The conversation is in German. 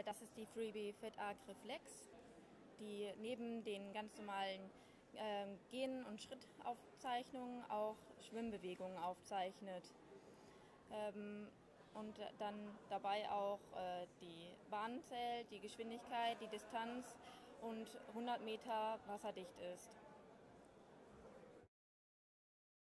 Äh, das ist die Freebie Fit Arc Reflex, die neben den ganz normalen äh, Gehen- und Schrittaufzeichnungen auch Schwimmbewegungen aufzeichnet. Ähm, und dann dabei auch äh, die Bahn zählt, die Geschwindigkeit, die Distanz und 100 Meter wasserdicht ist.